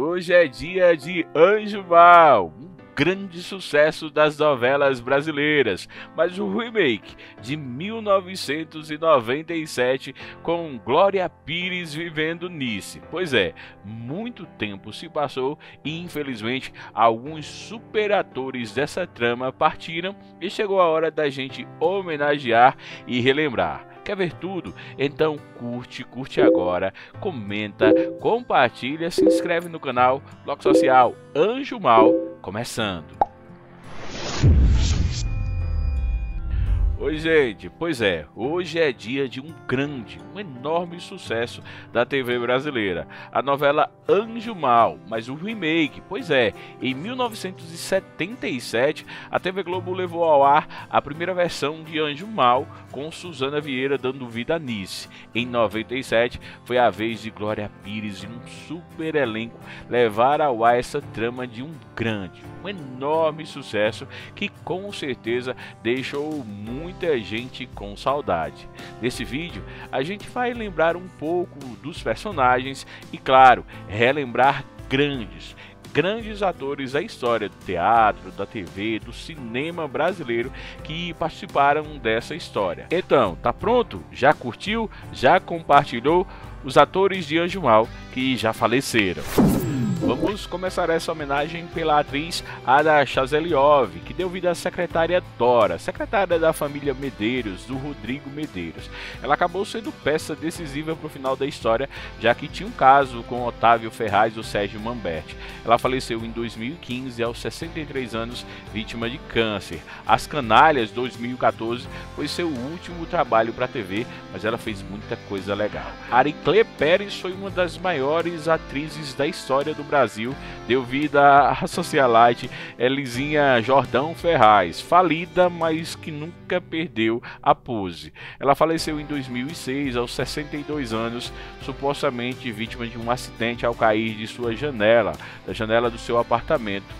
Hoje é dia de Anjo Mal, um grande sucesso das novelas brasileiras, mas o remake de 1997 com Glória Pires vivendo Nice. Pois é, muito tempo se passou e infelizmente alguns super atores dessa trama partiram e chegou a hora da gente homenagear e relembrar. Quer ver tudo? Então curte, curte agora, comenta, compartilha, se inscreve no canal Bloco Social Anjo Mal, começando. Oi, gente. Pois é, hoje é dia de um grande, um enorme sucesso da TV brasileira. A novela Anjo Mal, mas o remake. Pois é, em 1977, a TV Globo levou ao ar a primeira versão de Anjo Mal, com Suzana Vieira dando vida a Nice. Em 97, foi a vez de Glória Pires e um super elenco levar ao ar essa trama de um grande, um enorme sucesso que com certeza deixou muita gente com saudade. Nesse vídeo, a gente vai lembrar um pouco dos personagens e, claro, relembrar grandes, grandes atores da história do teatro, da TV, do cinema brasileiro que participaram dessa história. Então, tá pronto? Já curtiu? Já compartilhou? Os atores de Anjo Mal que já faleceram. Vamos começar essa homenagem pela atriz Ada Chazeliov, que deu vida à secretária Dora, secretária da família Medeiros, do Rodrigo Medeiros. Ela acabou sendo peça decisiva para o final da história, já que tinha um caso com Otávio Ferraz e o Sérgio Mamberti. Ela faleceu em 2015, aos 63 anos, vítima de câncer. As Canalhas 2014 foi seu último trabalho para a TV, mas ela fez muita coisa legal. Aricle Pérez foi uma das maiores atrizes da história do Brasil Brasil deu vida à socialite Elisinha Jordão Ferraz, falida, mas que nunca perdeu a pose. Ela faleceu em 2006, aos 62 anos, supostamente vítima de um acidente ao cair de sua janela, da janela do seu apartamento.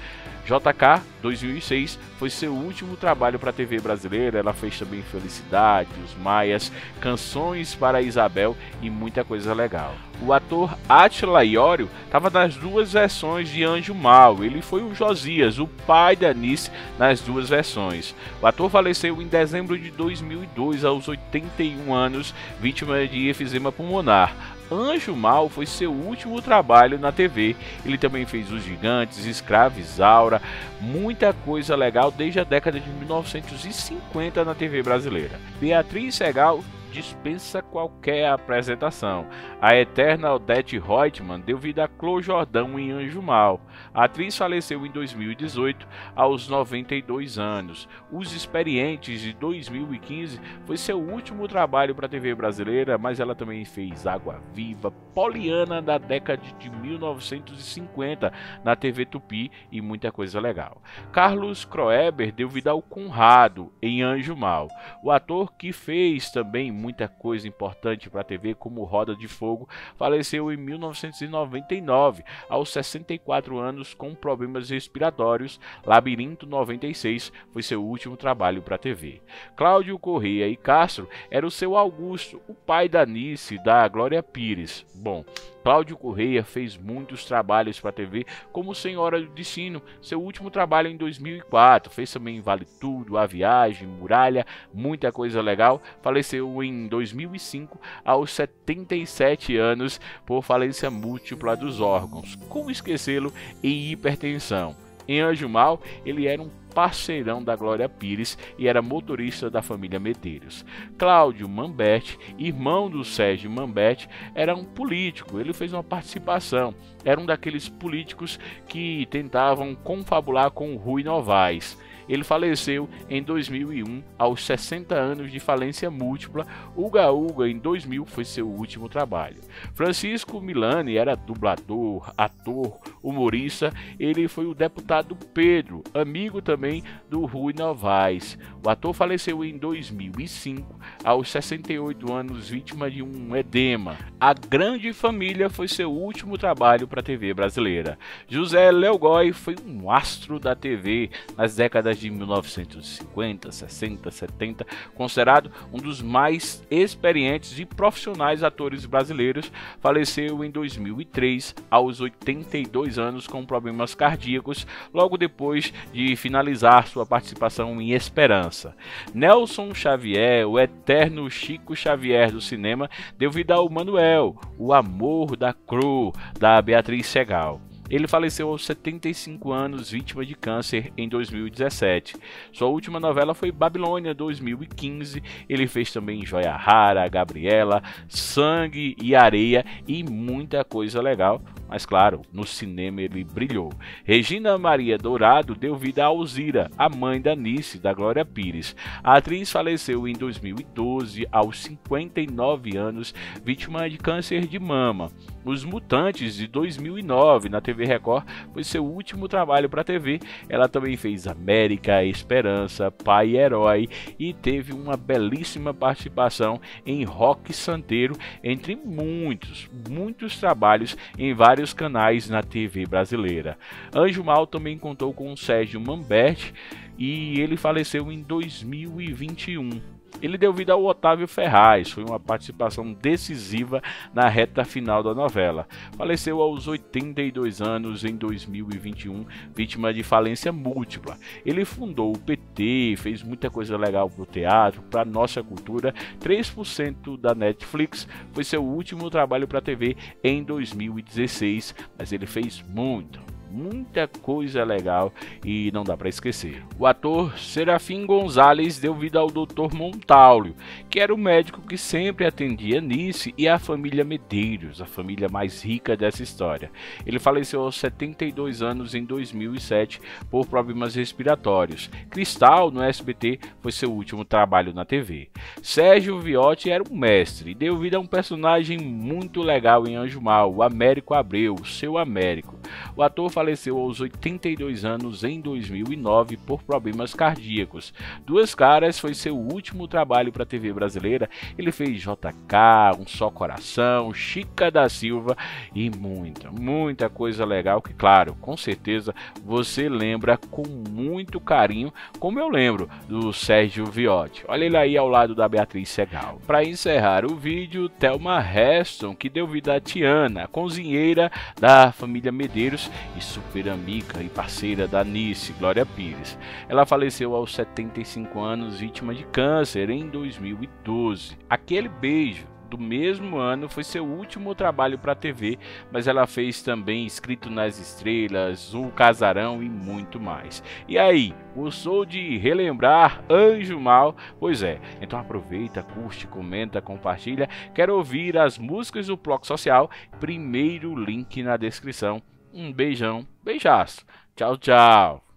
JK 2006 foi seu último trabalho para a TV brasileira. Ela fez também Felicidade, Os Maias, Canções para Isabel e muita coisa legal. O ator Atila Iorio estava nas duas versões de Anjo Mal. Ele foi o Josias, o pai da Nice, nas duas versões. O ator faleceu em dezembro de 2002, aos 81 anos, vítima de efizema pulmonar. Anjo Mal foi seu último trabalho na TV. Ele também fez Os Gigantes, Escravizaura, muita coisa legal desde a década de 1950 na TV brasileira. Beatriz Segal dispensa qualquer apresentação. A eterna Odette Reutemann deu vida a Clô Jordão em Anjo Mal. A atriz faleceu em 2018, aos 92 anos. Os Experientes de 2015 foi seu último trabalho para a TV brasileira, mas ela também fez Água Viva, Poliana da década de 1950 na TV Tupi e muita coisa legal. Carlos Kroeber deu vida ao Conrado em Anjo Mal. O ator que fez também muita coisa importante para a TV, como Roda de Fogo, faleceu em 1999, aos 64 anos, com problemas respiratórios. Labirinto 96 foi seu último trabalho para a TV. Cláudio Correia e Castro era o seu Augusto, o pai da Nice, da Glória Pires. Bom, Cláudio Correia fez muitos trabalhos para a TV, como Senhora do Destino, seu último trabalho em 2004. Fez também Vale Tudo, A Viagem, Muralha, muita coisa legal. Faleceu em 2005, aos 77 anos, por falência múltipla dos órgãos. Como esquecê-lo em hipertensão? Em Anjo Mal, ele era um parceirão da Glória Pires e era motorista da família Medeiros. Cláudio Mambete, irmão do Sérgio Mambete, era um político, ele fez uma participação, era um daqueles políticos que tentavam confabular com Rui Novaes. Ele faleceu em 2001, aos 60 anos de falência múltipla. Uga Uga, em 2000, foi seu último trabalho. Francisco Milani era dublador, ator, humorista. Ele foi o deputado Pedro, amigo também do Rui Novaes. O ator faleceu em 2005, aos 68 anos, vítima de um edema. A Grande Família foi seu último trabalho para a TV brasileira. José Leogói foi um astro da TV nas décadas de 1950, 60, 70, considerado um dos mais experientes e profissionais atores brasileiros, faleceu em 2003 aos 82 anos com problemas cardíacos, logo depois de finalizar sua participação em Esperança. Nelson Xavier, o eterno Chico Xavier do cinema, deu vida ao Manuel, o amor da Cru, da Beatriz Segal. Ele faleceu aos 75 anos, vítima de câncer, em 2017. Sua última novela foi Babilônia, 2015. Ele fez também Joia Rara, Gabriela, Sangue e Areia e muita coisa legal. Mas claro, no cinema ele brilhou. Regina Maria Dourado deu vida a Alzira, a mãe da Nice, da Glória Pires. A atriz faleceu em 2012, aos 59 anos, vítima de câncer de mama. Os Mutantes, de 2009, na TV Record, foi seu último trabalho para a TV. Ela também fez América, Esperança, Pai e Herói e teve uma belíssima participação em Rock Santeiro, entre muitos, muitos trabalhos em vários canais na TV brasileira. Anjo Mal também contou com Sérgio Mambert e ele faleceu em 2021. Ele deu vida ao Otávio Ferraz, foi uma participação decisiva na reta final da novela. Faleceu aos 82 anos em 2021, vítima de falência múltipla. Ele fundou o PT, fez muita coisa legal para o teatro, para nossa cultura. 3% da Netflix foi seu último trabalho para a TV em 2016, mas ele fez muito muita coisa legal e não dá para esquecer. O ator Serafim Gonzalez deu vida ao Dr. Montaulio, que era o médico que sempre atendia Nice e a família Medeiros, a família mais rica dessa história. Ele faleceu aos 72 anos em 2007 por problemas respiratórios. Cristal, no SBT, foi seu último trabalho na TV. Sérgio Viotti era um mestre e deu vida a um personagem muito legal em Anjo Mal, o Américo Abreu, seu Américo. O ator faleceu aos 82 anos em 2009 por problemas cardíacos. Duas Caras foi seu último trabalho para a TV brasileira. Ele fez JK, Um Só Coração, Chica da Silva e muita, muita coisa legal que, claro, com certeza você lembra com muito carinho, como eu lembro do Sérgio Viotti. Olha ele aí ao lado da Beatriz Segal. Para encerrar o vídeo, Thelma Heston, que deu vida a Tiana, cozinheira da família Medeiros e super amiga e parceira da Nice, Glória Pires. Ela faleceu aos 75 anos, vítima de câncer, em 2012. Aquele beijo do mesmo ano foi seu último trabalho para a TV, mas ela fez também Escrito nas Estrelas, O Casarão e muito mais. E aí, gostou de relembrar Anjo Mal? Pois é, então aproveita, curte, comenta, compartilha. Quer ouvir as músicas do Bloco Social? Primeiro link na descrição um beijão, beijaço. Tchau, tchau.